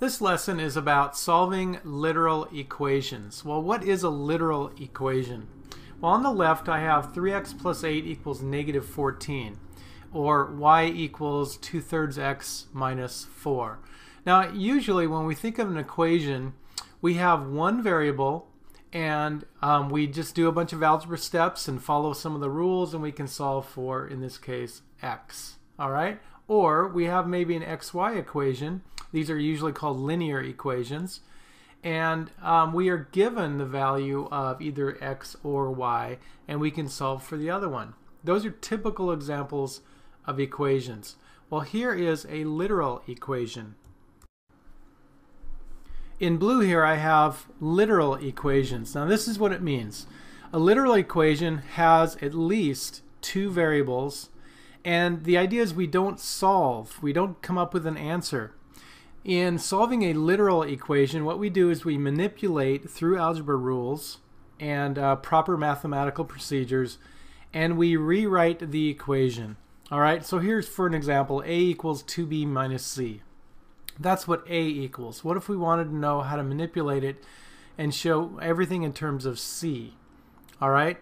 This lesson is about solving literal equations. Well, what is a literal equation? Well, on the left I have 3x plus 8 equals negative 14, or y equals 2 thirds x minus 4. Now, usually when we think of an equation, we have one variable and um, we just do a bunch of algebra steps and follow some of the rules and we can solve for, in this case, x. All right? Or we have maybe an xy equation these are usually called linear equations. And um, we are given the value of either x or y, and we can solve for the other one. Those are typical examples of equations. Well, here is a literal equation. In blue here I have literal equations. Now this is what it means. A literal equation has at least two variables and the idea is we don't solve, we don't come up with an answer. In solving a literal equation, what we do is we manipulate through algebra rules and uh, proper mathematical procedures, and we rewrite the equation. All right, so here's for an example, a equals 2b minus c. That's what a equals. What if we wanted to know how to manipulate it and show everything in terms of c? All right,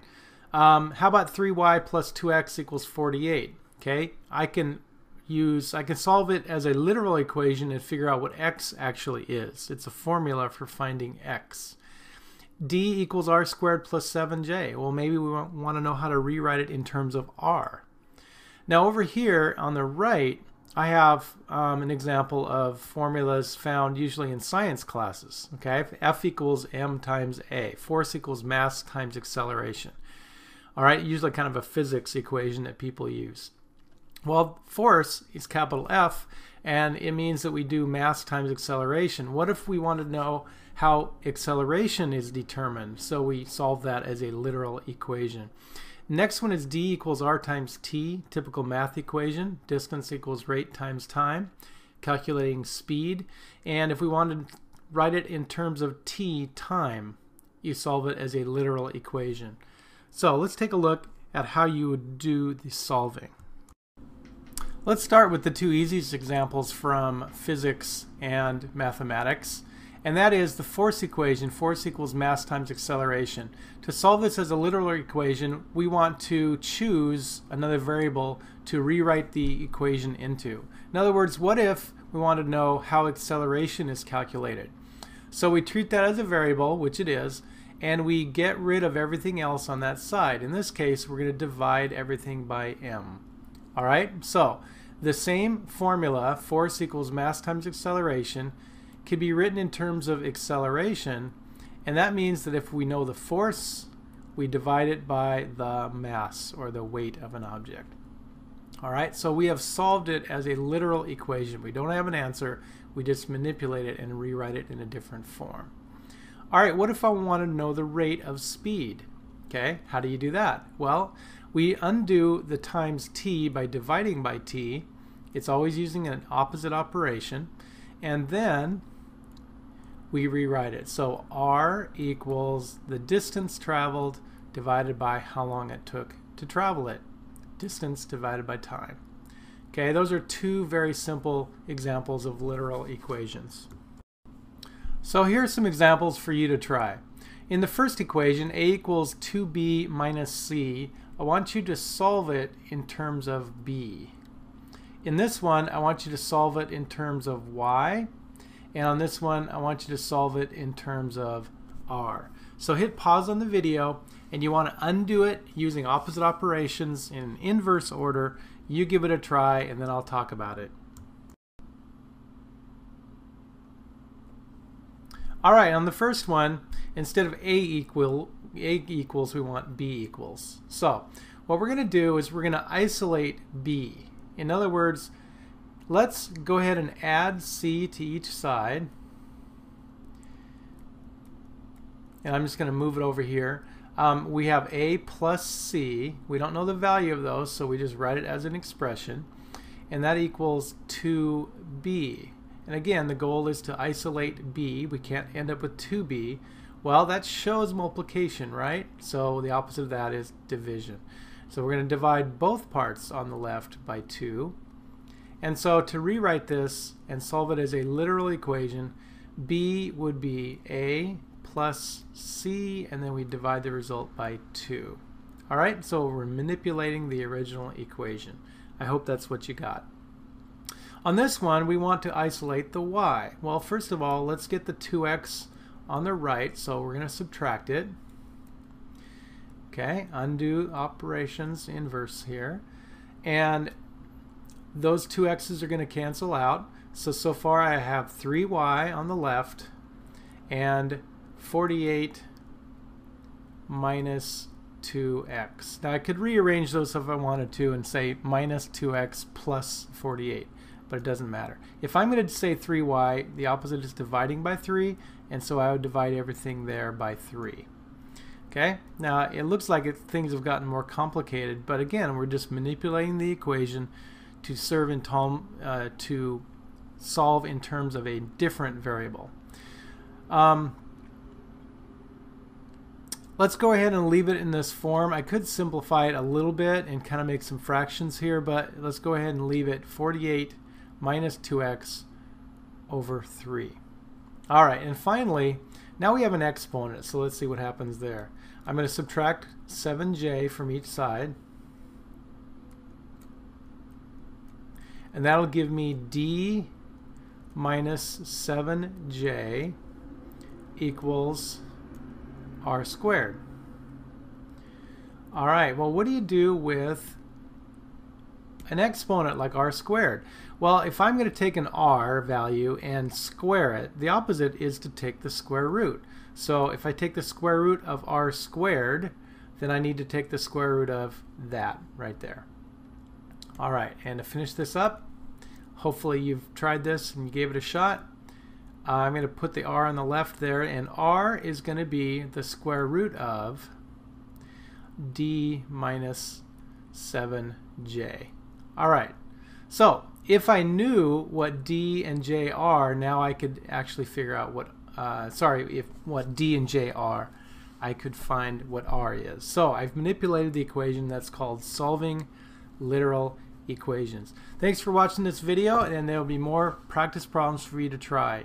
um, how about 3y plus 2x equals 48? Okay, I can use, I can solve it as a literal equation and figure out what x actually is. It's a formula for finding x. d equals r squared plus 7j. Well, maybe we want to know how to rewrite it in terms of r. Now over here on the right, I have um, an example of formulas found usually in science classes. Okay, F equals m times a. Force equals mass times acceleration. All right, usually kind of a physics equation that people use. Well, force is capital F, and it means that we do mass times acceleration. What if we want to know how acceleration is determined? So we solve that as a literal equation. Next one is d equals r times t, typical math equation. Distance equals rate times time, calculating speed. And if we wanted to write it in terms of t, time, you solve it as a literal equation. So let's take a look at how you would do the solving. Let's start with the two easiest examples from physics and mathematics. And that is the force equation, force equals mass times acceleration. To solve this as a literal equation, we want to choose another variable to rewrite the equation into. In other words, what if we want to know how acceleration is calculated? So we treat that as a variable, which it is, and we get rid of everything else on that side. In this case, we're going to divide everything by m. All right, so the same formula, force equals mass times acceleration, can be written in terms of acceleration, and that means that if we know the force, we divide it by the mass or the weight of an object. All right, so we have solved it as a literal equation. We don't have an answer, we just manipulate it and rewrite it in a different form. All right, what if I want to know the rate of speed? Okay, how do you do that? Well, we undo the times t by dividing by t. It's always using an opposite operation. And then we rewrite it. So r equals the distance traveled divided by how long it took to travel it. Distance divided by time. Okay, those are two very simple examples of literal equations. So here are some examples for you to try. In the first equation, a equals 2b minus c, I want you to solve it in terms of b. In this one, I want you to solve it in terms of y. And on this one, I want you to solve it in terms of r. So hit pause on the video, and you want to undo it using opposite operations in inverse order. You give it a try, and then I'll talk about it. All right, on the first one, instead of a equal a equals, we want b equals. So what we're going to do is we're going to isolate b. In other words, let's go ahead and add c to each side. and I'm just going to move it over here. Um, we have a plus c. We don't know the value of those, so we just write it as an expression. And that equals 2b. And again, the goal is to isolate b. We can't end up with 2b. Well, that shows multiplication, right? So the opposite of that is division. So we're going to divide both parts on the left by 2. And so to rewrite this and solve it as a literal equation, b would be a plus c, and then we divide the result by 2. All right, so we're manipulating the original equation. I hope that's what you got. On this one, we want to isolate the y. Well, first of all, let's get the 2x on the right, so we're going to subtract it. Okay, undo operations inverse here. And those two x's are going to cancel out. So, so far I have 3y on the left and 48 minus 2x. Now I could rearrange those if I wanted to and say minus 2x plus 48, but it doesn't matter. If I'm going to say 3y, the opposite is dividing by 3, and so I would divide everything there by 3. Okay, now it looks like it, things have gotten more complicated, but again, we're just manipulating the equation to serve in uh, to solve in terms of a different variable. Um, Let's go ahead and leave it in this form. I could simplify it a little bit and kind of make some fractions here, but let's go ahead and leave it 48 minus 2x over 3. All right, and finally, now we have an exponent, so let's see what happens there. I'm going to subtract 7j from each side. And that'll give me d minus 7j equals r squared. All right, well, what do you do with an exponent like r squared? Well, if I'm going to take an r value and square it, the opposite is to take the square root. So if I take the square root of r squared, then I need to take the square root of that right there. All right, and to finish this up, hopefully you've tried this and you gave it a shot. Uh, I'm going to put the r on the left there, and r is going to be the square root of d minus 7j. All right, so if I knew what d and j are, now I could actually figure out what, uh, sorry, if what d and j are, I could find what r is. So I've manipulated the equation that's called solving literal equations. Thanks for watching this video, and there will be more practice problems for you to try.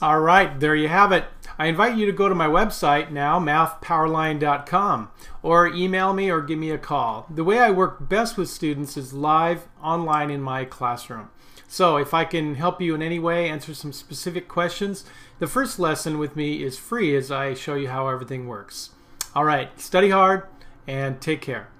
All right, there you have it. I invite you to go to my website now, mathpowerline.com, or email me or give me a call. The way I work best with students is live online in my classroom. So if I can help you in any way, answer some specific questions, the first lesson with me is free as I show you how everything works. All right, study hard and take care.